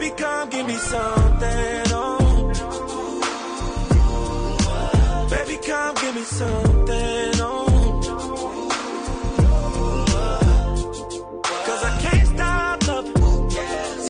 Baby, come give me something, oh. Baby, come give me some.